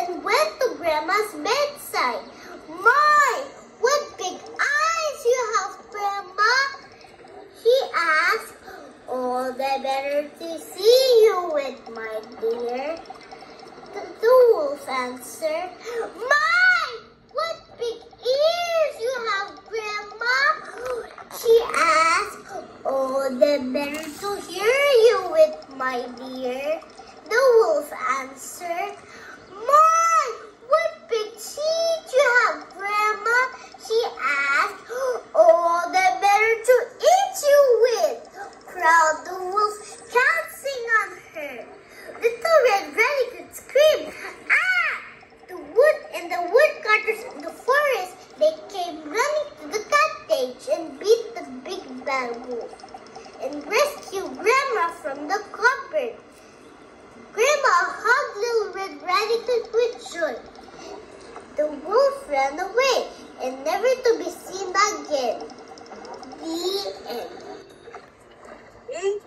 and went to Grandma's bedside. My, what big eyes you have, Grandma! He asked. All the better to see you with, my dear. The, the wolf answered. My, what big ears you have, Grandma! She asked. All the better to hear you with, my dear. The wolf answered. My, what big teeth you have, Grandma! She asked. All the better to eat you with. Crowd the wolf, pouncing on her. Little Red Riding Hood screamed, Ah! The wood and the woodcutters in the forest, they came running to the cottage and beat wolf and rescue Grandma from the cupboard. Grandma hugged Little Red Riding Hood with joy. The wolf ran away and never to be seen again. The end. You.